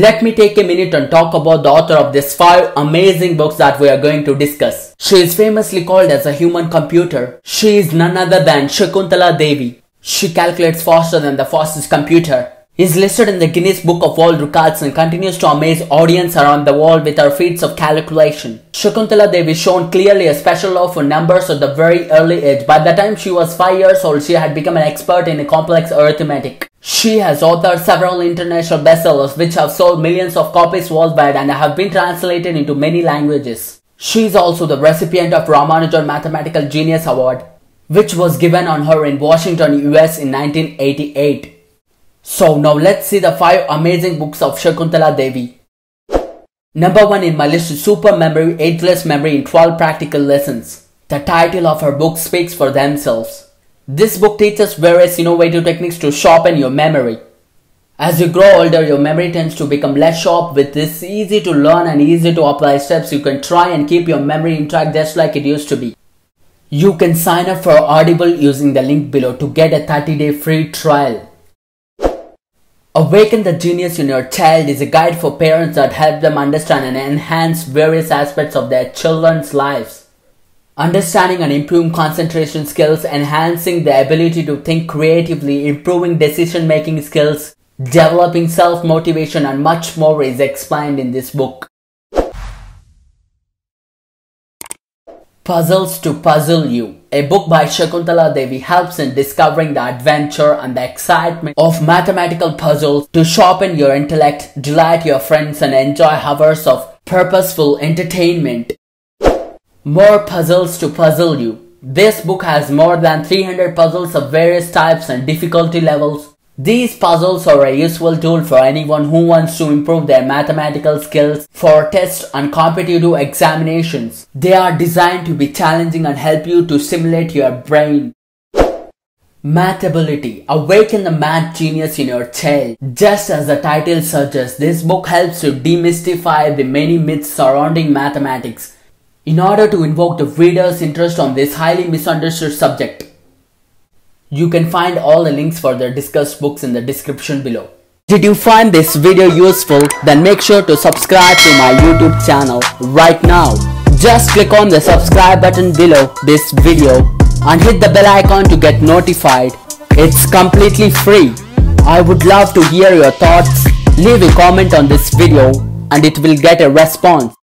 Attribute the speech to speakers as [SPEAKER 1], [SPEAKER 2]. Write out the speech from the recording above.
[SPEAKER 1] let me take a minute and talk about the author of these five amazing books that we are going to discuss. She is famously called as a human computer. She is none other than Shakuntala Devi. She calculates faster than the fastest computer. Is listed in the Guinness Book of World Records and continues to amaze audience around the world with her feats of calculation. Shakuntala Devi shown clearly a special love for numbers at the very early age. By the time she was 5 years old, she had become an expert in complex arithmetic. She has authored several international bestsellers which have sold millions of copies worldwide and have been translated into many languages. She is also the recipient of Ramanujan Mathematical Genius Award, which was given on her in Washington, US in 1988. So now let's see the 5 amazing books of Shakuntala Devi. Number 1 in my list is Super Memory Ageless Memory in 12 Practical Lessons. The title of her book speaks for themselves. This book teaches various innovative techniques to sharpen your memory. As you grow older, your memory tends to become less sharp. With this easy to learn and easy to apply steps, you can try and keep your memory intact just like it used to be. You can sign up for Audible using the link below to get a 30 day free trial. Awaken the Genius in Your Child is a guide for parents that help them understand and enhance various aspects of their children's lives. Understanding and improving concentration skills, enhancing the ability to think creatively, improving decision making skills, developing self motivation, and much more is explained in this book. Puzzles to Puzzle You. A book by Shakuntala Devi helps in discovering the adventure and the excitement of mathematical puzzles to sharpen your intellect, delight your friends, and enjoy hours of purposeful entertainment. More puzzles to puzzle you. This book has more than 300 puzzles of various types and difficulty levels these puzzles are a useful tool for anyone who wants to improve their mathematical skills for tests and competitive examinations. They are designed to be challenging and help you to stimulate your brain. Mathability. Awaken the math genius in your child. Just as the title suggests, this book helps to demystify the many myths surrounding mathematics in order to invoke the reader's interest on this highly misunderstood subject. You can find all the links for the discussed books in the description below. Did you find this video useful? Then make sure to subscribe to my YouTube channel right now. Just click on the subscribe button below this video and hit the bell icon to get notified. It's completely free. I would love to hear your thoughts. Leave a comment on this video and it will get a response.